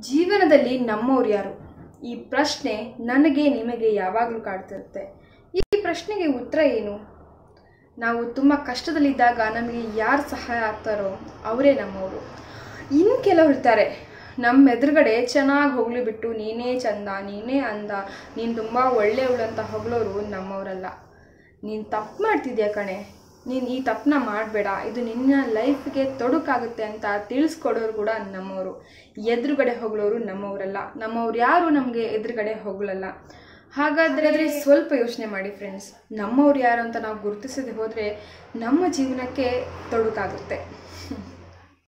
ಜೀವನದಲ್ಲಿ ನಮ್ಮವ್ರು ಯಾರು? ಈ ಪ್ರಶ್ನೆ ನನಗೆ ನಿಮಗೆ ಯಾವಾಗಲೂ ಕಾಡ್ತಿರುತ್ತೆ. ಈ ಪ್ರಶ್ನೆಗೆ ಉತ್ತರ ಏನು? ನಾವು ತುಂಬ ಕಷ್ಟದಲ್ಲಿದ್ದಾಗ ನಮಗೆ ಯಾರು ಸಹಾಯ ಆಗ್ತಾರೋ ಅವರೇ ನಮ್ಮವರು. ಇನ್ನು ಕೆಲವ್ರು ಇರ್ತಾರೆ. ನಮ್ಮ ಎದುರುಗಡೆ ಚೆನ್ನಾಗಿ ಹೋಗ್ಲಿ ಬಿಟ್ಟು ನೀನೇ ಚಂದ, ನೀನೇ ಅಂದ, ನೀನು ತುಂಬ ಒಳ್ಳೆಯವಳು ಅಂತ ಹೊಗಳೋರು ನಮ್ಮವರಲ್ಲ. ನೀನು ತಪ್ಪು ಮಾಡ್ತಿದ್ಯಾ ಕಣೆ? ನೀನು ಈ ತಪ್ಪನ್ನ ಮಾಡಬೇಡ. ಇದು ನಿನ್ನ ಲೈಫ್ಗೆ ತೊಡಕಾಗುತ್ತೆ ಅಂತ ತಿಳಿಸ್ಕೊಡೋರು ಕೂಡ ನಮ್ಮವರು. ಎದುರುಗಡೆ ಹೊಗಳೋರು ನಮ್ಮವರಲ್ಲ. ನಮ್ಮವ್ರು ಯಾರು ನಮಗೆ ಎದುರುಗಡೆ ಹೊಗಳಲ್ಲ. ಹಾಗಾದರೆ ಸ್ವಲ್ಪ ಯೋಚನೆ ಮಾಡಿ ಫ್ರೆಂಡ್ಸ್ ನಮ್ಮವ್ರು ಯಾರು ಅಂತ ನಾವು ಗುರುತಿಸದೆ ಹೋದರೆ ನಮ್ಮ ಜೀವನಕ್ಕೆ ತೊಡಕಾಗುತ್ತೆ.